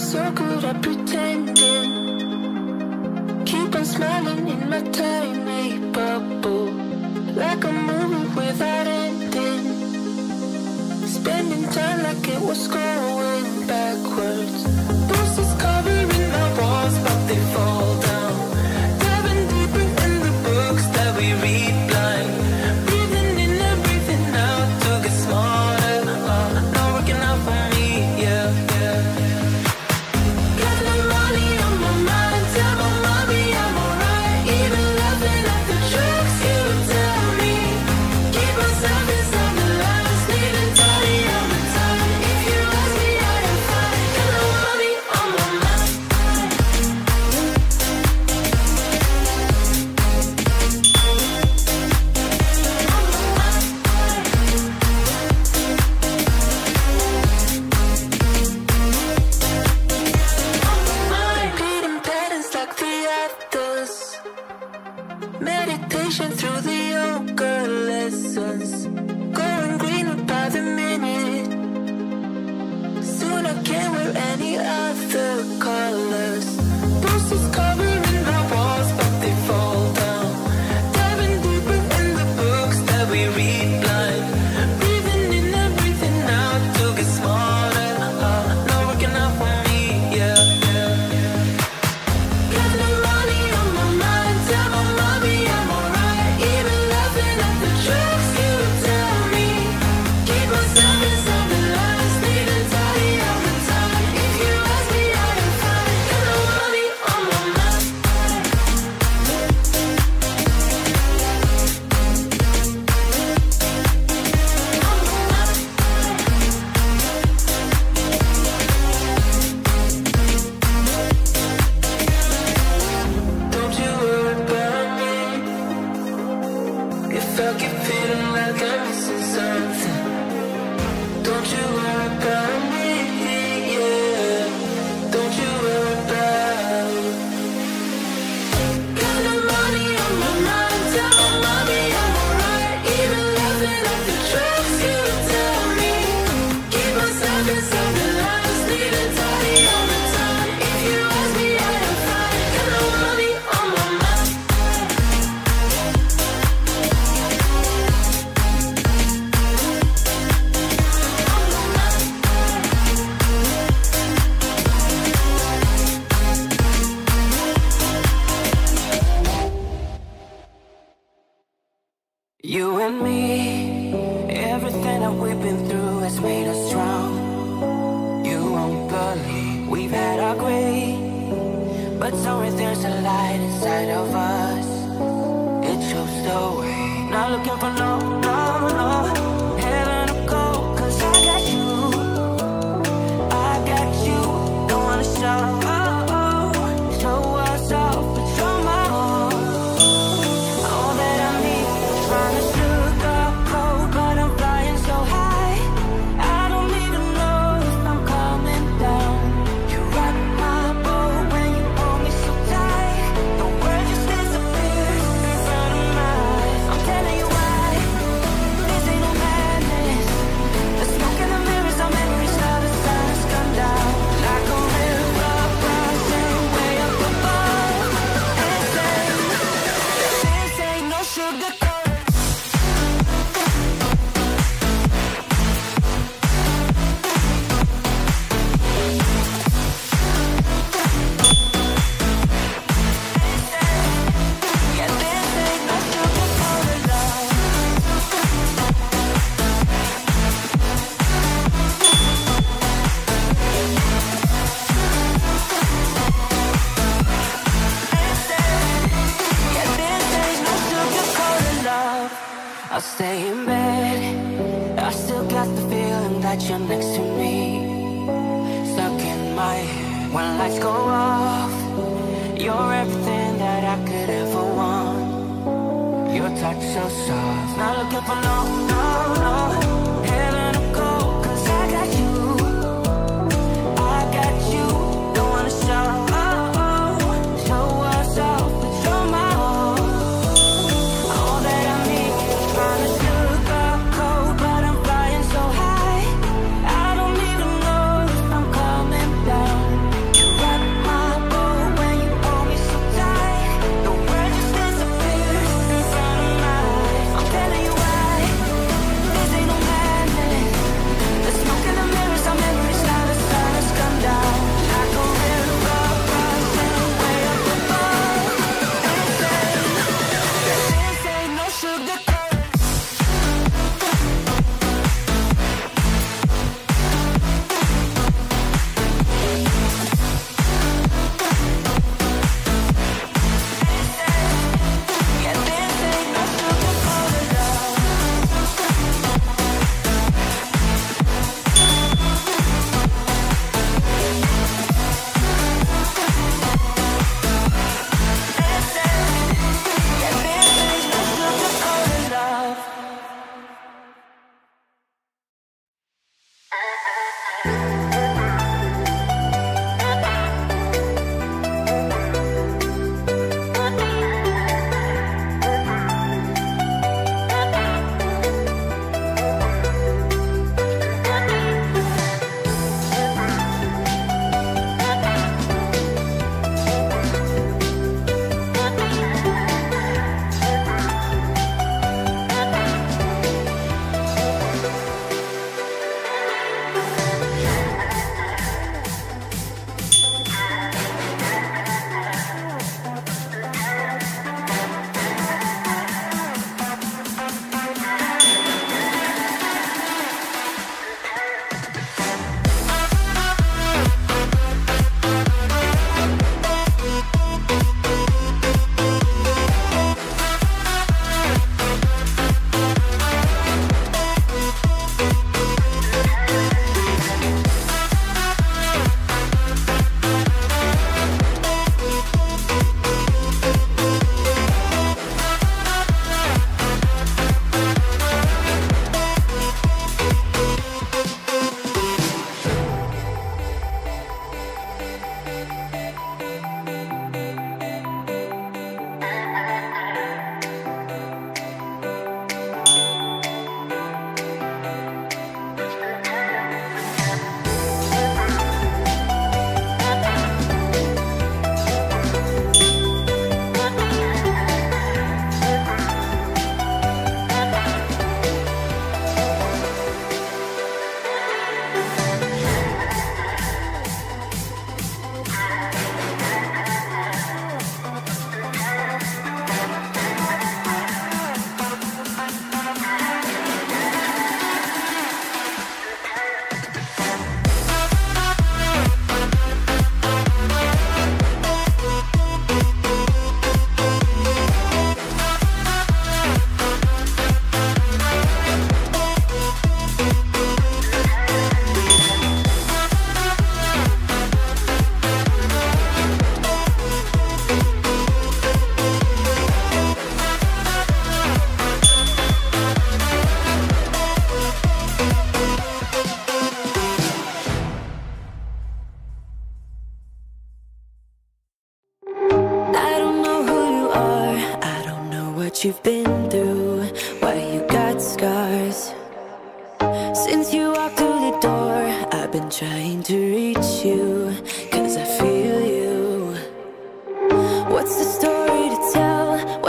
so good at pretending. Keep on smiling in my tiny bubble, like a movie without ending. Spending time like it was going backwards.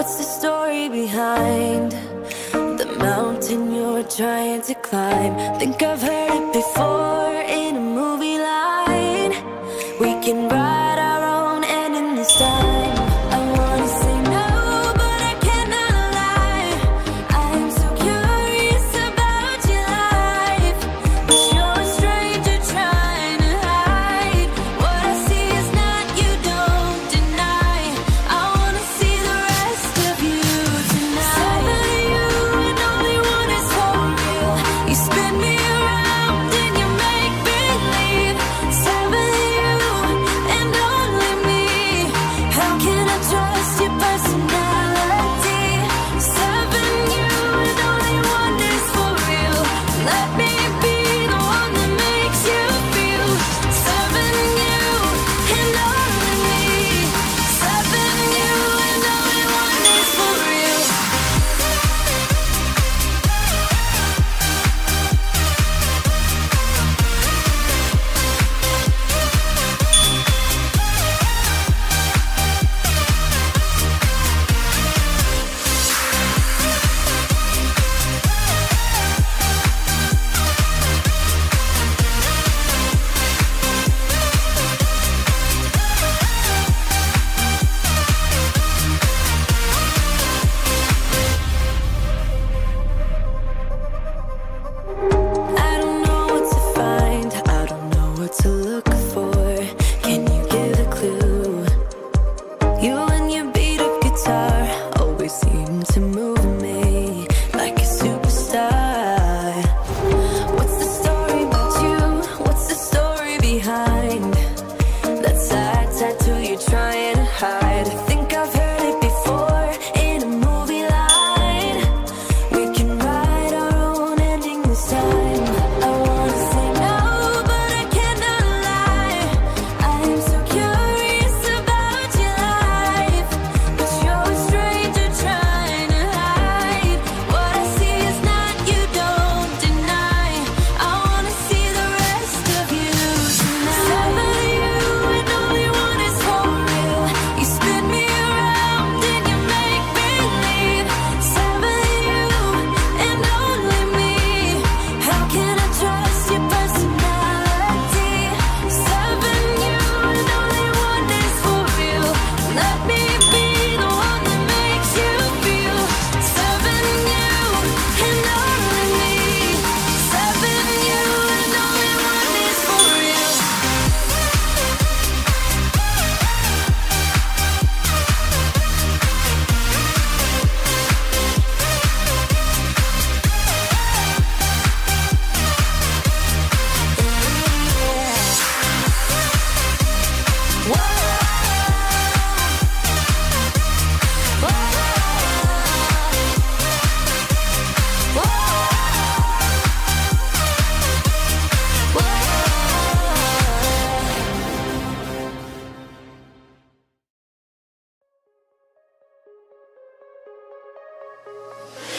What's the story behind the mountain you're trying to climb? Think I've heard it before.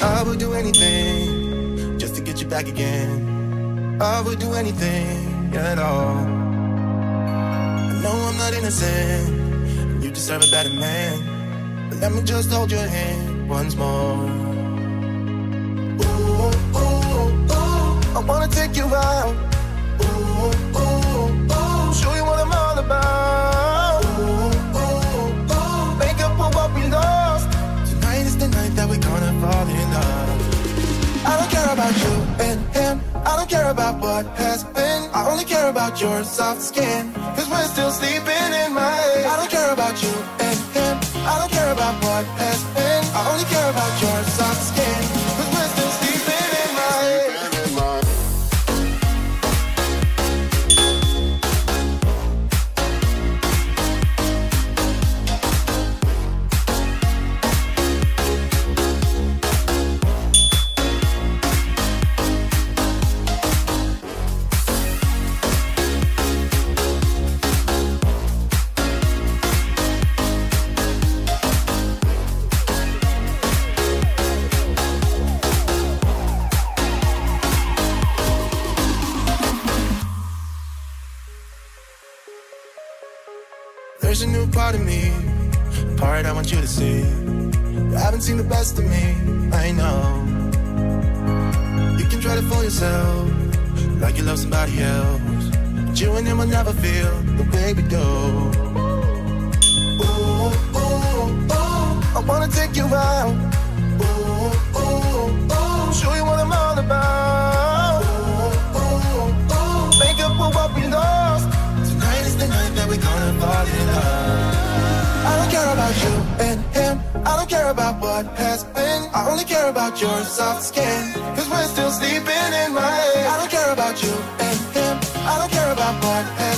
I would do anything just to get you back again. I would do anything at all. I know I'm not innocent, you deserve a better man. But let me just hold your hand once more. Ooh, ooh, ooh, I wanna take you out care about what has been. I only care about your soft skin. Cause we're still sleeping in my head. I don't care about you and him. I don't care about what has part of me, part I want you to see. You haven't seen the best of me, I know. You can try to fool yourself, like you love somebody else. But you and him will never feel the way we do. Ooh, ooh, ooh, I wanna take you out. Ooh, ooh, ooh, show you what I'm all about. About you and him. I don't care about what has been. I only care about your soft skin. Cause we're still sleeping in my head. I don't care about you and him. I don't care about what has